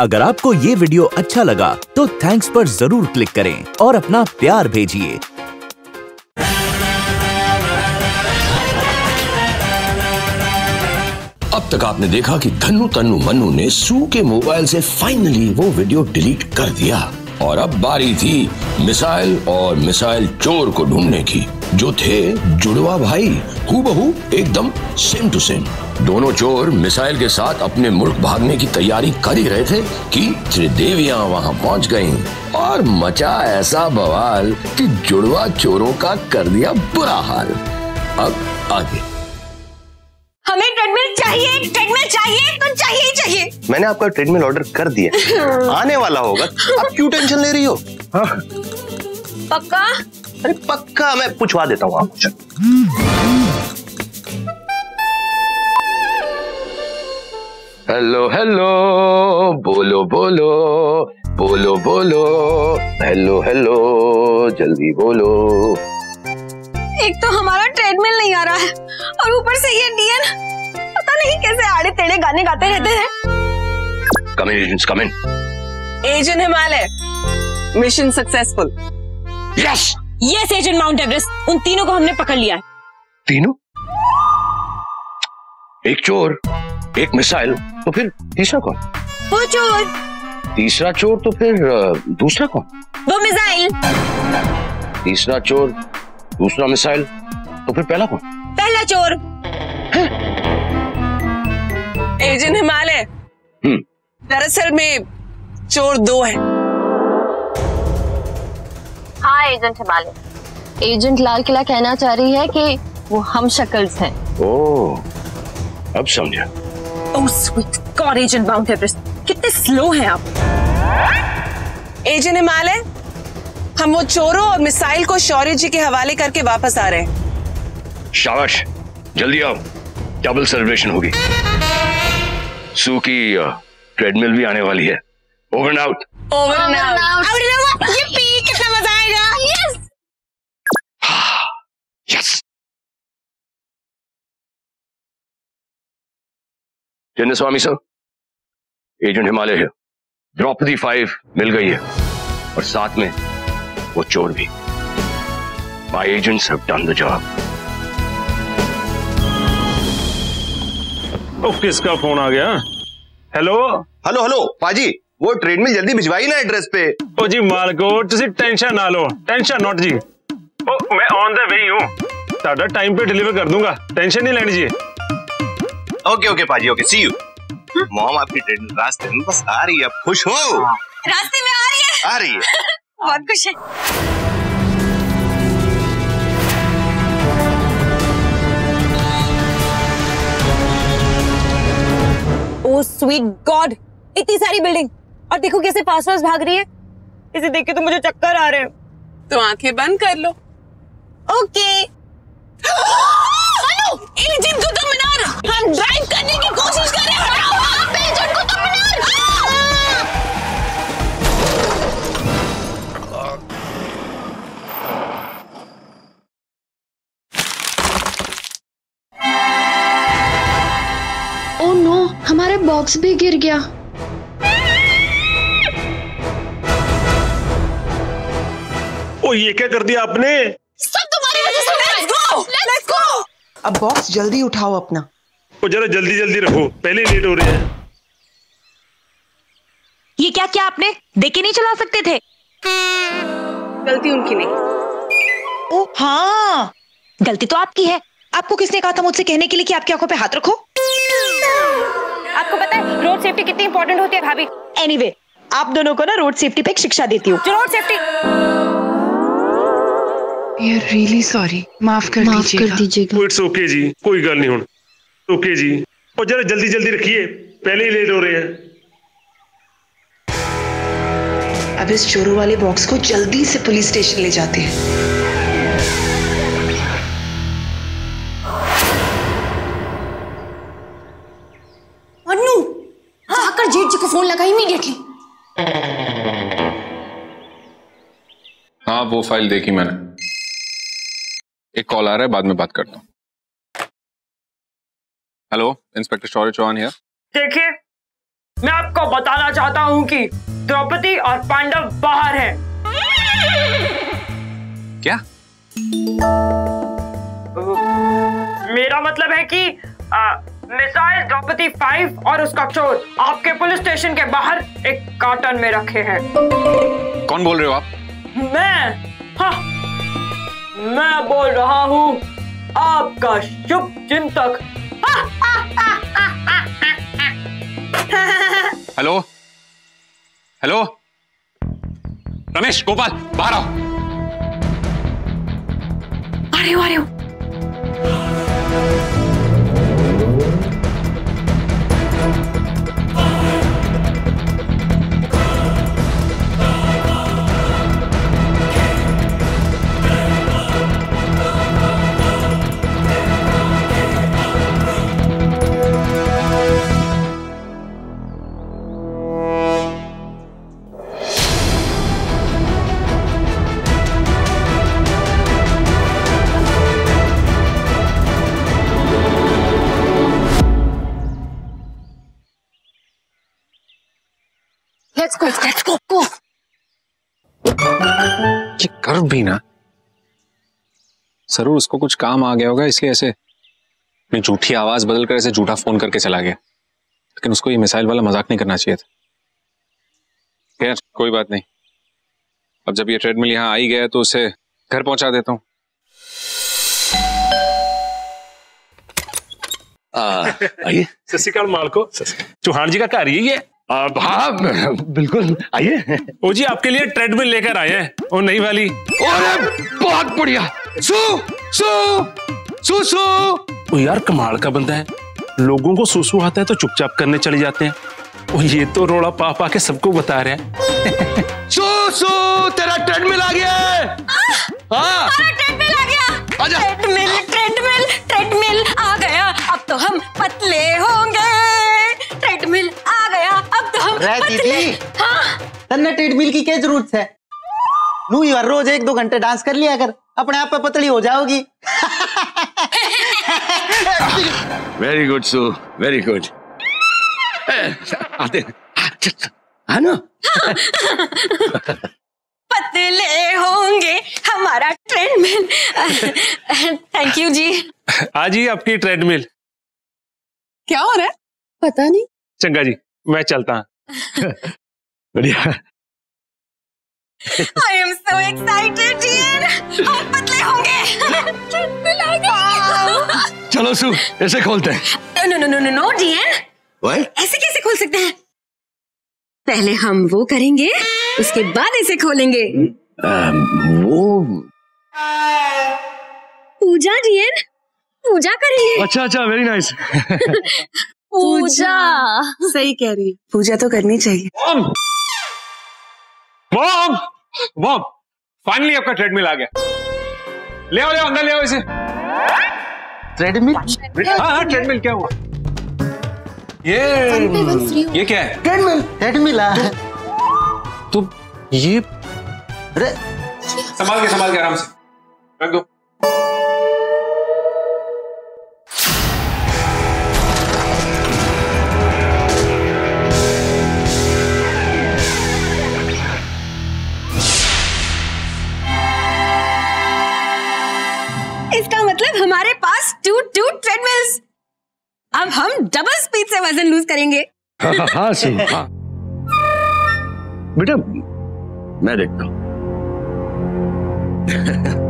अगर आपको ये वीडियो अच्छा लगा तो थैंक्स पर ज़रूर क्लिक करें और अपना प्यार भेजिए। अब तक आपने देखा कि धनु तन्नु मन्नू ने सू के मोबाइल से फाइनली वो वीडियो डिलीट कर दिया। और अब बारी थी मिसाइल और मिसाइल चोर को ढूँढने की। जो थे जुड़वा भाई, हूबहू एकदम सेम टू सेम दोनों चोर मिसाइल के साथ अपने मुल्क भागने की तैयारी कर ही रहे थे कि त्रिदेवियाँ वहाँ पहुँच गईं। और मचा ऐसा बवाल कि जुड़वा चोरों का कर दिया बुरा हाल। अब आगे। हमें ट्रेडमिल चाहिए ट्रेडमिल चाहिए तो चाहिए ही चाहिए। मैंने आपका ट्रेडमिल ऑर्डर कर दिया। आने वाला होगा आप क्यों टेंशन ले रही हो? हाँ? पक्का? अरे पक्का मैं पूछवा देता हूँ आपको हेलो हेलो बोलो बोलो बोलो बोलो हेलो हेलो जल्दी बोलो। एक तो हमारा ट्रेडमिल नहीं आ रहा है। और ऊपर से ये डीएन पता नहीं कैसे आड़े टेढ़े गाने गाते रहते हैं। Come in agents come in agent Himalaya mission successful yes yes agent Mount Everest उन तीनों को हमने पकड़ लिया है। तीनों? एक चोर एक मिसाइल तो फिर तीसरा कौन? वो चोर। तीसरा चोर तो फिर दूसरा कौन? वो मिसाइल तीसरा चोर दूसरा मिसाइल तो फिर पहला कौन? पहला चोर। एजेंट हिमालय। हम्म। दरअसल में चोर दो है। हाँ एजेंट हिमालय। एजेंट लाल किला कहना चाह रही है कि वो हम शक्ल्स हैं। ओ अब समझा। ओह sweet god agent mount Everest कितने स्लो हैं आप। एजेंट हिमालय हम वो चोरों और मिसाइल को शौर्य जी के हवाले करके वापस आ रहे हैं। शाबाश। जल्दी आओ। डबल सेलिब्रेशन होगी। सू की ट्रेडमिल भी आने वाली है। Over and out over and out कितना मज़ा आएगा। Yes yes Swami sir agent Himalaya है। द्रौपदी फाइव मिल गई है। और साथ में वो चोर भी। My agents have done the job ओ किसका फोन आ गया हेलो हेलो हेलो पाजी वो ट्रेडमिल जल्दी भिजवाई ना एड्रेस पे ओ जी मालको ਤੁਸੀਂ ਟੈਨਸ਼ਨ ਨਾ ਲਓ ਟੈਨਸ਼ਨ ਨੋਟ ਜੀ ओ मैं ऑन द वे हूं ਤੁਹਾਡਾ ਟਾਈਮ पे डिलीवर कर दूंगा टेंशन नहीं लेनी जी ओके ओके पाजी ओके सी यू मॉम आपकी ट्रेडमिल रास्ते में बस आ रही है आप खुश हो रास्ते में आ रही है आ रही है बहुत खुश है स्वीट गॉड इतनी सारी बिल्डिंग और देखो कैसे पास पास भाग रही है। इसे देख के तो मुझे चक्कर आ रहे हैं। तो आँखें बंद कर लो। ओके इंजन को तो मीनार हम ड्राइव करने की कोशिश कर रहे हैं। हटाओ आप एजेंट को तो मीनार हमारा बॉक्स भी गिर गया। ओ ये क्या कर दिया आपने? सब तुम्हारी वजह से लेट्स गो लेट्स गो अब बॉक्स जल्दी उठाओ अपना। ओ जरा जल्दी जल्दी रखो। पहले लेट हो रहे हैं। ये क्या क्या आपने? देखे नहीं चला सकते थे? गलती उनकी नहीं। ओ हाँ। गलती तो आपकी है। आपको किसने कहा था मुझसे कहने के लिए कि आपकी आँखों पे हाथ रखो? आपको पता है रोड सेफ्टी कितनी इंपॉर्टेंट होती है भाभी? एनीवे आप दोनों को ना रोड सेफ्टी पे एक शिक्षा देती हूँ। रोड सेफ्टी रियली सॉरी माफ़ कर माफ़ कर दीजिएगा। इट्स ओके जी कोई गल नहीं हुन। ओके जी। ओ जरा जल्दी जल्दी रखिए पहले ही लेट हो रहे हैं। अब इस चोरों वाले बॉक्स को जल्दी से पुलिस स्टेशन ले जाते हैं। फ़ोन लगा इमीडिएटली हाँ वो फ़ाइल देखी मैंने। एक कॉल आ रहा है बाद में बात करता हूँ। Hello inspector Shaurya Chauhan here देखिए मैं आपको बताना चाहता हूँ कि द्रौपदी और पांडव बाहर हैं। क्या? मेरा मतलब है कि आ, मिसाइल द्रौपदी फाइव और उसका चोर आपके पुलिस स्टेशन के बाहर एक कार्टन में रखे हैं। कौन बोल रहे हो आप? मैं? हाँ, मैं बोल रहा हूँ आपका शुभ चिंतक। हेलो? हेलो? रमेश गोपाल बाहर आओ। आ रही हूँ आ रही हूँ। लेट्स गो लेट्स गो गो ये कर भी ना ज़रूर उसको कुछ काम आ गया होगा इसलिए ऐसे अपनी झूठी आवाज़ बदलकर ऐसे झूठा फ़ोन करके चला गया लेकिन उसको ये मिसाइल वाला मज़ाक नहीं करना चाहिए था खैर कोई बात नहीं अब जब ये ट्रेडमिल यहाँ आ ही गया तो उसे घर पहुँचा देता हूँ आइए सत श्रीकाल मालको चौहान जी का घर यही है हाँ बिल्कुल आइए। ओ जी आपके लिए ट्रेडमिल लेकर आए हैं वो नई वाली। अरे बहुत बढ़िया। सू सू सू सू। वो यार कमाल का बंदा है। लोगों को सुसु आता है तो चुपचाप करने चले जाते हैं। वो ये तो रोड़ा पा पा के सबको बता रहे हैं। सू सू तेरा ट्रेडमिल आ गया है। हाँ। ट्रेडमिल आ गया। आजा। ट्रेडमिल ट्रेडमिल ट्रेडमिल आ गया। अब तो हम पतले होंगे। रे दीदी हाँ। तन्ने ट्रेडमिल की क्या ज़रूरत है? नू यार रोज एक दो घंटे डांस कर लिया कर। अपने आप पे पतली हो जाओगी। वेरी गुड सू वेरी गुड आते है ना? पतले होंगे हमारा ट्रेडमिल थैंक यू जी। आज ही आपकी ट्रेडमिल क्या हो रहा है? पता नहीं। चंगा जी मैं चलता हूँ। बढ़िया I am so excited dear हम पतले होंगे। चलो सू ऐसे खोलते हैं। No no no no no dear What? ऐसे कैसे खोल सकते हैं? पहले हम वो करेंगे उसके बाद ऐसे खोलेंगे। वो पूजा डियर पूजा करेंगे अच्छा अच्छा वेरी नाइस पूजा। सही कह रही है। पूजा तो करनी चाहिए। मॉम मॉम मॉम फाइनली आपका ट्रेडमिल आ गया। ले आओ ले आओ अंदर ले आओ इसे। ट्रेडमिल हाँ हाँ ट्रेडमिल क्या हुआ? ये ये क्या है? ट्रेडमिल ट्रेडमिल आ। तो ये अरे। संभाल के संभाल के आराम से। रख दो। टू ट्रेडमिल्स अब हम डबल स्पीड से वज़न लूज करेंगे। हाँ हाँ हाँ हाँ। बेटा, मैं देखता हूँ।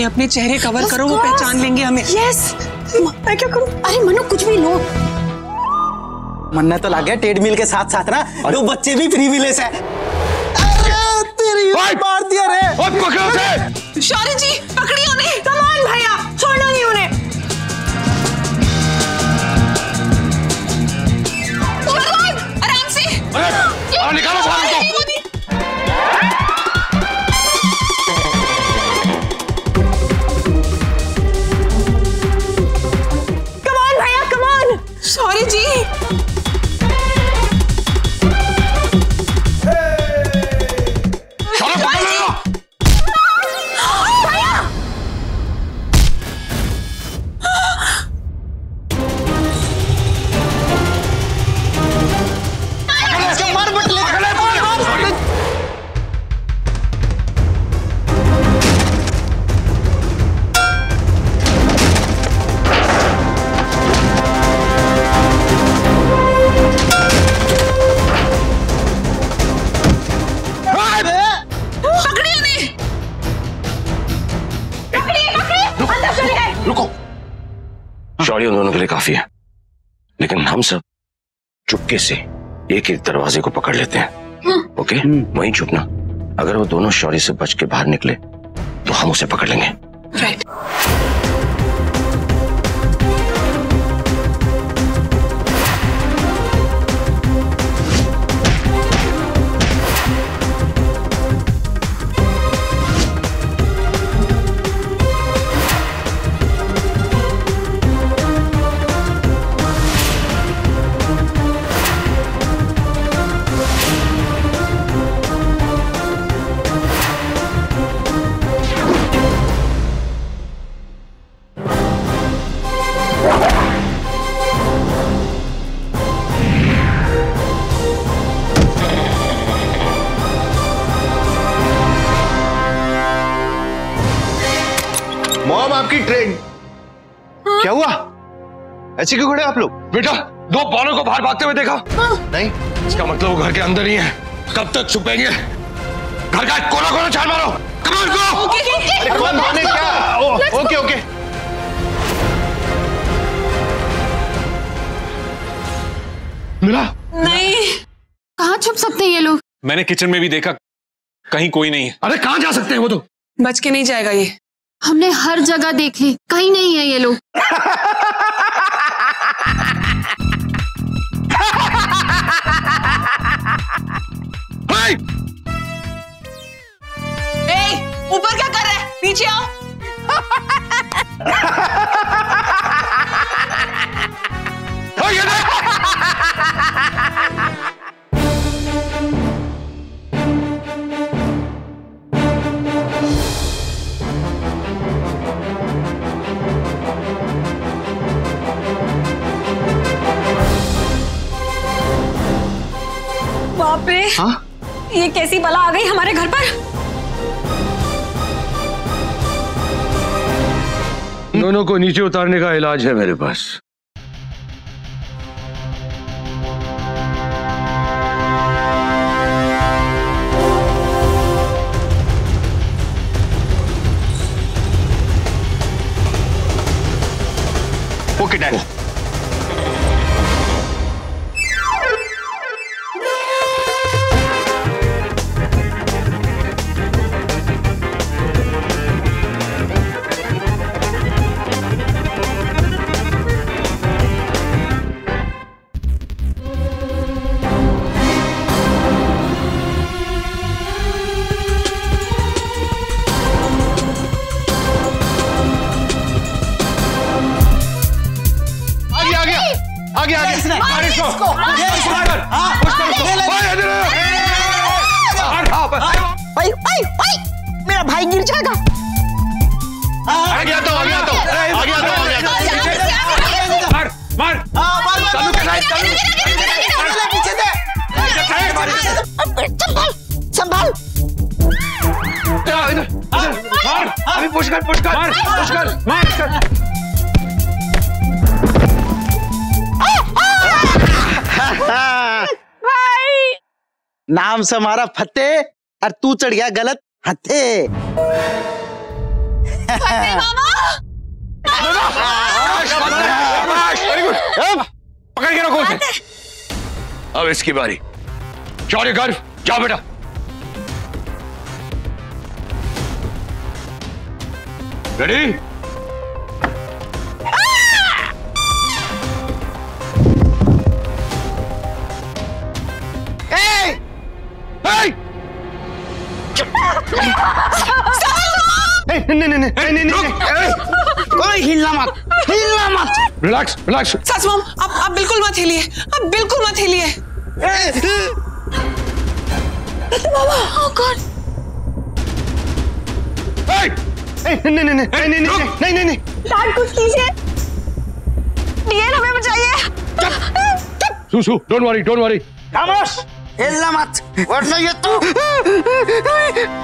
अपने अपने चेहरे कवर करो वो पहचान लेंगे हमें। यस मैं क्या करूँ? अरे मनु कुछ भी लो। मन्ना तो लग गया ट्रेडमिल के साथ साथ ना दो बच्चे भी फ्री विलेस है। अरे तेरी मार दिया रे। ओ पकड़ो उसे। शौर्य जी पकड़ियो उन्हें हम सब चुपके से एक एक दरवाजे को पकड़ लेते हैं। ओके? वहीं छुपना अगर वो दोनों शौर्य से बच के बाहर निकले तो हम उसे पकड़ लेंगे। मॉम आपकी ट्रेन क्या हुआ? ऐसे क्यों खड़े आप लोग? बेटा दो बॉलों को बाहर भागते हुए देखा। नहीं। इसका मतलब वो घर के अंदर ही है। कब तक छुपेंगे? घर का कोना कोना छाल मारो। कमाल को अरे कौन माने क्या? Okay okay. मिला नहीं। कहाँ छुप सकते हैं ये लोग? मैंने किचन में भी देखा कहीं कोई नहीं है। अरे कहाँ जा सकते हैं वो तो? बच के नहीं जाएगा ये। हमने हर जगह देख ली कहीं नहीं है ये लोग। ऊपर क्या कर रहा है? नीचे आओ। बाप रे। हाँ? ये कैसी बला आ गई हमारे घर पर? दोनों को नीचे उतारने का इलाज है मेरे पास। संभाल संभाल। इधर इधर मार अभी पुश कर पुश कर मार। पुश कर मार। कर नाम से हमारा फत्ते और तू चढ़ गया गलत हथे पकड़ के रखो अब इसकी बारी। चौड़े कर जाओ बेटा रेडी नहीं नहीं नहीं नहीं नहीं नहीं कोई हिलना मत हिलना मत। रिलैक्स रिलैक्स सच मॉम आप आप बिल्कुल मत हिलिए आप बिल्कुल मत हिलिए। मामा नहीं नहीं नहीं नहीं नहीं नहीं नहीं डैड कुछ कीजिए। डीएन हमें बचाइए। सुसु डोंट वरी डोंट वरी खामोश हिलना मत। वरना ये तू।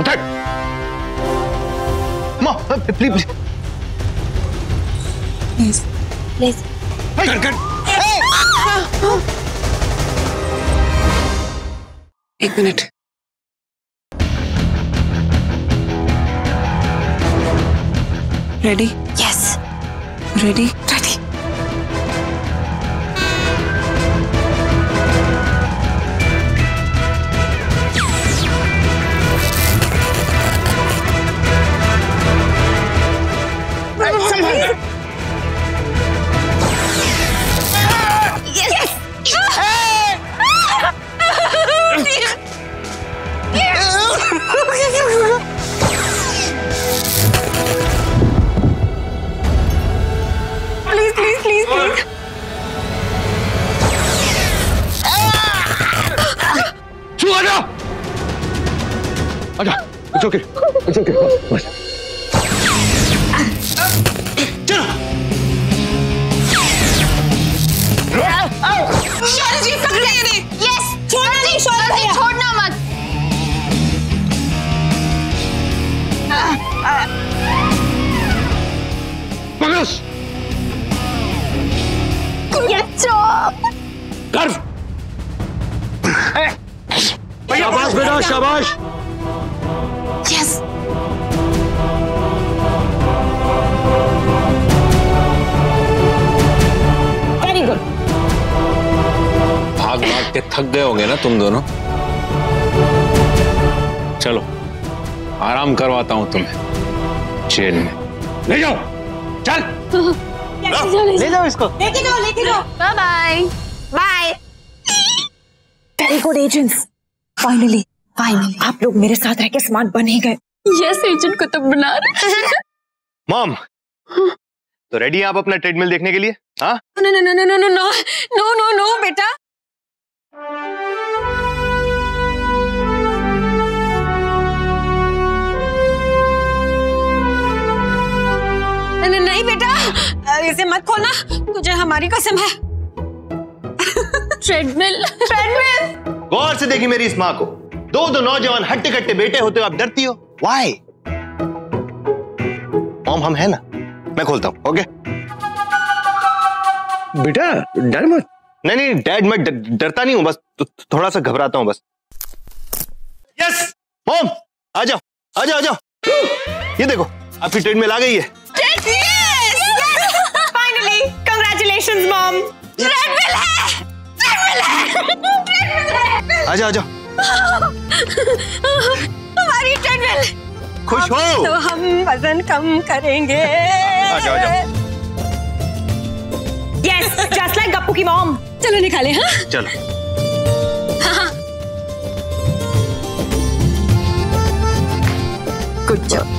उठक माँ प्लीज़ प्लीज़ प्लीज़ कर कर एक मिनट। Ready? Yes. Ready? नहीं शोर नहीं छोड़ना मत। मनुष्य ये चौप कर। शाबाश बेटा शाबाश। थक गए होंगे ना तुम दोनों? चलो आराम करवाता हूँ तुम्हें जेल में। ले जाओ चल। ले जाओ इसको। लेके जाओ लेके जाओ। Bye bye bye very good agents finally finally आप लोग मेरे साथ रह के स्मार्ट बन ही गए। यस एजेंट को तो बना रहे मॉम तो रेडी हैं आप अपना ट्रेडमिल देखने के लिए? हाँ? No no no no no no no no no no बेटा। नहीं नहीं बेटा इसे मत खोलना। तुझे हमारी कसम है। ट्रेडमिल ट्रेडमिल गौर से देखी मेरी इस माँ को। दो दो नौजवान हट्टे कट्टे बेटे होते हो आप डरती हो? वाई मॉम हम है ना? मैं खोलता हूँ ओके बेटा डर मत। नहीं नहीं डैड मैं डरता नहीं हूँ बस थो- थोड़ा सा घबराता हूँ बस। यस मॉम आ जाओ आ जाओ आ जाओ। ये देखो आपकी ट्रेडमिल आ गई है। फाइनली कांग्रेचुलेशंस मॉम है ट्रेडमिल है ट्रेडमिल है आ जाओ आ जाओ। हमारी ट्रेडमिल खुश हो। तो हम वज़न कम करेंगे। आ जाओ आ जाओ। यस जस्ट लाइक गप्पू की मॉम चलो निकाले हाँ? चलो। Good job